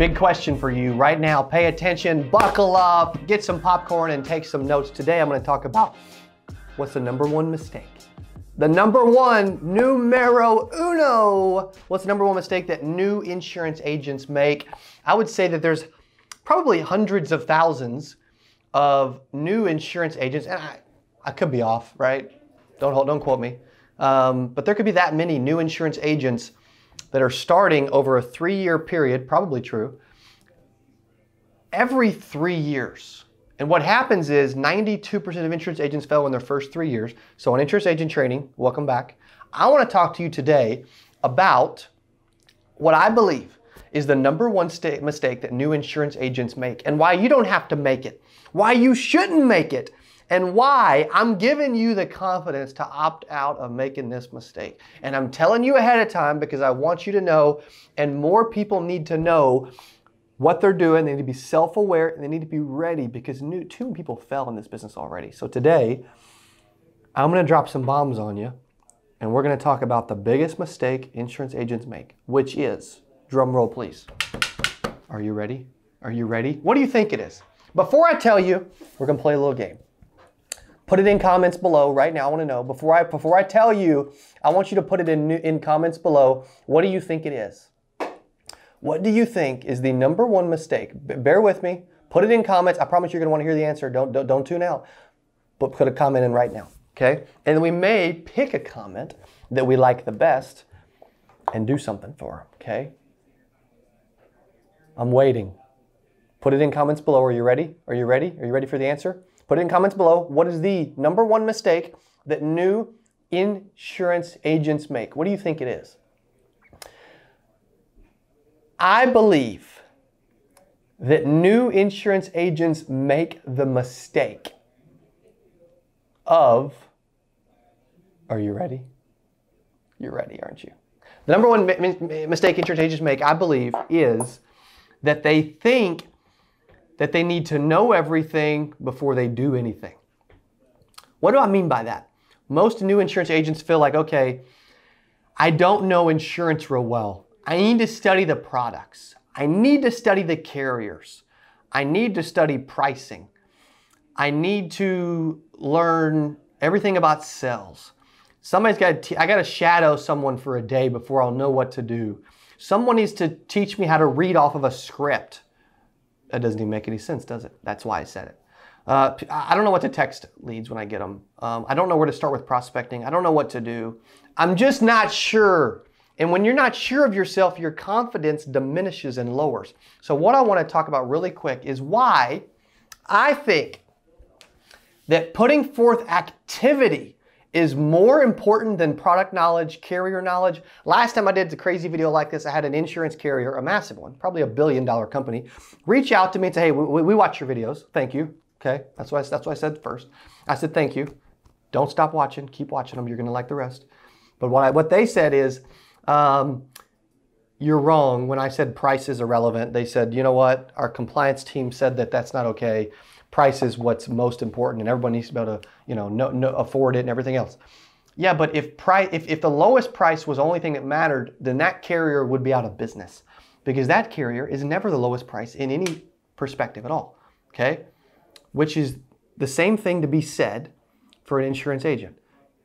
Big question for you right now. Pay attention, buckle up, get some popcorn, and take some notes. Today I'm going to talk about what's the number one mistake. The number one, numero uno. What's the number one mistake that new insurance agents make? I would say that there's probably hundreds of thousands of new insurance agents, and I, I could be off, right? Don't hold, don't quote me. Um, but there could be that many new insurance agents that are starting over a three-year period, probably true, every three years. And what happens is 92% of insurance agents fail in their first three years. So on insurance agent training, welcome back. I want to talk to you today about what I believe is the number one mistake that new insurance agents make and why you don't have to make it, why you shouldn't make it, and why I'm giving you the confidence to opt out of making this mistake. And I'm telling you ahead of time because I want you to know, and more people need to know what they're doing. They need to be self aware and they need to be ready because new, too many people fell in this business already. So today, I'm going to drop some bombs on you and we're going to talk about the biggest mistake insurance agents make, which is drum roll, please. Are you ready? Are you ready? What do you think it is? Before I tell you, we're going to play a little game. Put it in comments below right now. I want to know before I before I tell you, I want you to put it in in comments below. What do you think it is? What do you think is the number one mistake? bear with me. Put it in comments. I promise you're going to want to hear the answer. Don't, don't, don't tune out. But put a comment in right now. Okay? And we may pick a comment that we like the best and do something for. Okay? I'm waiting. Put it in comments below. Are you ready? Are you ready? Are you ready for the answer? Put in comments below. What is the number one mistake that new insurance agents make? What do you think it is? I believe that new insurance agents make the mistake of, are you ready? You're ready, aren't you? The number one mistake insurance agents make, I believe, is that they think that they need to know everything before they do anything. What do I mean by that? Most new insurance agents feel like, okay, I don't know insurance real well. I need to study the products. I need to study the carriers. I need to study pricing. I need to learn everything about sales. Somebody's got to, I got to shadow someone for a day before I'll know what to do. Someone needs to teach me how to read off of a script. That doesn't even make any sense, does it? That's why I said it. Uh, I don't know what to text leads when I get them. Um, I don't know where to start with prospecting. I don't know what to do. I'm just not sure. And when you're not sure of yourself, your confidence diminishes and lowers. So, what I want to talk about really quick is why I think that putting forth activity is more important than product knowledge, carrier knowledge. Last time I did a crazy video like this, I had an insurance carrier, a massive one, probably a billion dollar company, reach out to me and say, hey, we, we watch your videos. Thank you. Okay, that's what, I, that's what I said first. I said, thank you. Don't stop watching. Keep watching them. You're going to like the rest. But what, I, what they said is, um, you're wrong. When I said price is irrelevant, they said, you know what? Our compliance team said that that's not okay. Price is what's most important, and everybody needs to be able to, you know, no, no, afford it and everything else. Yeah, but if price, if, if the lowest price was the only thing that mattered, then that carrier would be out of business because that carrier is never the lowest price in any perspective at all. Okay, which is the same thing to be said for an insurance agent.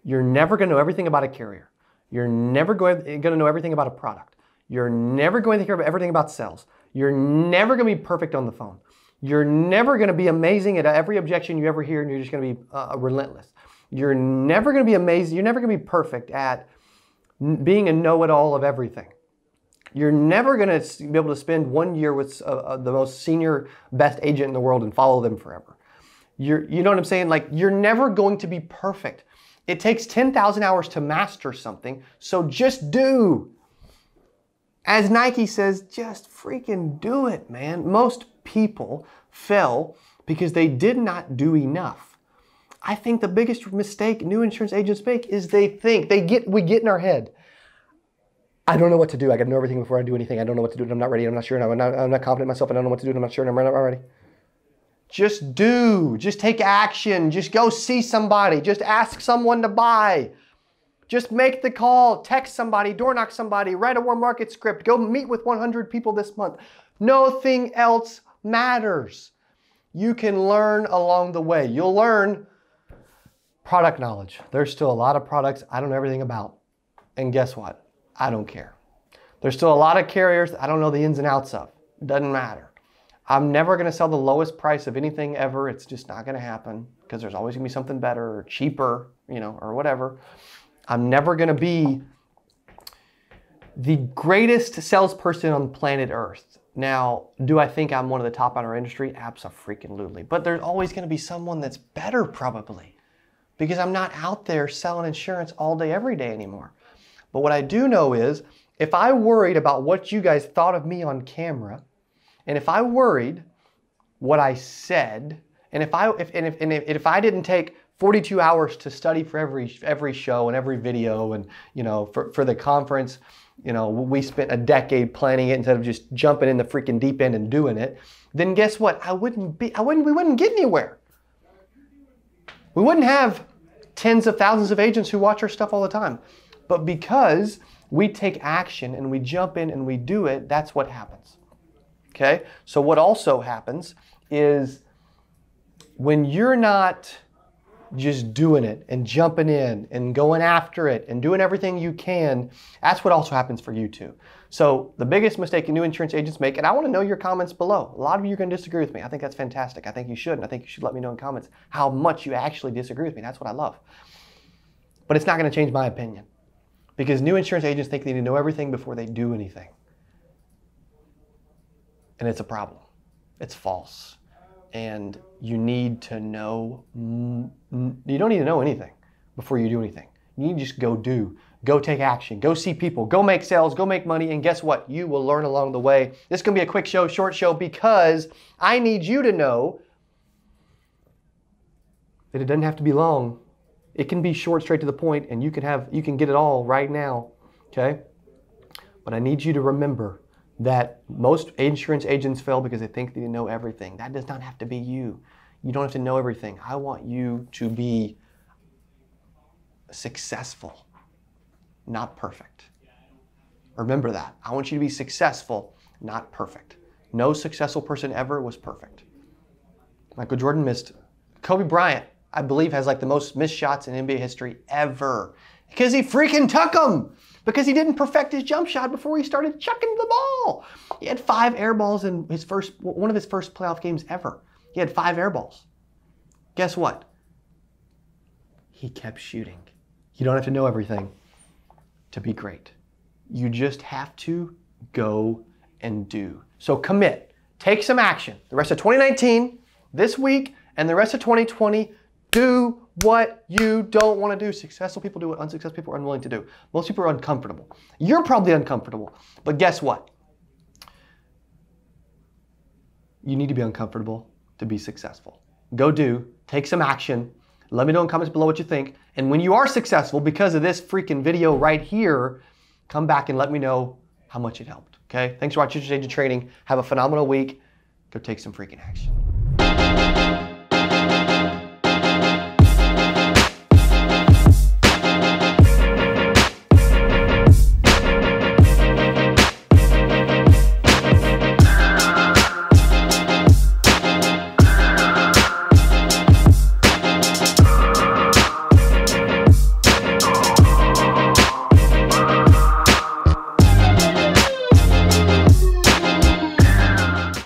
You're never going to know everything about a carrier. You're never going, going to know everything about a product. You're never going to hear everything about sales. You're never going to be perfect on the phone. You're never going to be amazing at every objection you ever hear, and you're just going to be uh, relentless. You're never going to be amazing. You're never going to be perfect at being a know-it-all of everything. You're never going to be able to spend one year with uh, uh, the most senior, best agent in the world and follow them forever. You're, you know what I'm saying? Like, you're never going to be perfect. It takes 10,000 hours to master something, so just do. As Nike says, just freaking do it, man. Most people fell because they did not do enough. I think the biggest mistake new insurance agents make is they think, they get, we get in our head. I don't know what to do. I got to know everything before I do anything. I don't know what to do. I'm not ready. I'm not sure. I'm not, I'm not confident myself. I don't know what to do. I'm not sure. I'm not ready. Just do. Just take action. Just go see somebody. Just ask someone to buy. Just make the call, text somebody, door knock somebody, write a warm market script, go meet with 100 people this month. Nothing else matters. You can learn along the way. You'll learn product knowledge. There's still a lot of products I don't know everything about. And guess what? I don't care. There's still a lot of carriers I don't know the ins and outs of. Doesn't matter. I'm never going to sell the lowest price of anything ever. It's just not going to happen because there's always going to be something better or cheaper, you know, or whatever. I'm never going to be the greatest salesperson on planet Earth. Now, do I think I'm one of the top in our industry? Absolutely. But there's always going to be someone that's better, probably, because I'm not out there selling insurance all day, every day anymore. But what I do know is if I worried about what you guys thought of me on camera, and if I worried what I said, and if I if and if, and if, if I didn't take 42 hours to study for every every show and every video and you know for, for the conference. You know we spent a decade planning it instead of just jumping in the freaking deep end and doing it. Then guess what? I wouldn't be i wouldn't we wouldn't get anywhere. We wouldn't have tens of thousands of agents who watch our stuff all the time. But because we take action and we jump in and we do it that's what happens. Okay? So what also happens is when you're not just doing it and jumping in and going after it and doing everything you can, that's what also happens for you too. So the biggest mistake new insurance agents make, and I want to know your comments below. A lot of you are going to disagree with me. I think that's fantastic. I think you should, and I think you should let me know in comments how much you actually disagree with me. That's what I love. But it's not going to change my opinion because new insurance agents think they need to know everything before they do anything. And it's a problem. It's false and you need to know, you don't need to know anything before you do anything. You need to just go do, go take action, go see people, go make sales, go make money, and guess what? You will learn along the way. This is gonna be a quick show, short show, because I need you to know that it doesn't have to be long. It can be short, straight to the point, and you can have you can get it all right now. Okay? But I need you to remember that most insurance agents fail because they think they know everything. That does not have to be you. You don't have to know everything. I want you to be successful, not perfect. Remember that. I want you to be successful, not perfect. No successful person ever was perfect. Michael Jordan missed. Kobe Bryant, I believe, has like the most missed shots in NBA history ever because he freaking took them because he didn't perfect his jump shot before he started chucking the ball. He had five air balls in his first one of his first playoff games ever. He had five air balls. Guess what? He kept shooting. You don't have to know everything to be great. You just have to go and do. So commit. Take some action. The rest of 2019, this week, and the rest of 2020, do what you don't want to do. Successful people do what unsuccessful people are unwilling to do. Most people are uncomfortable. You're probably uncomfortable. But guess what? You need to be uncomfortable to be successful. Go do, take some action. Let me know in comments below what you think. And when you are successful because of this freaking video right here, come back and let me know how much it helped. Okay? Thanks for watching Agent Training. Have a phenomenal week. Go take some freaking action.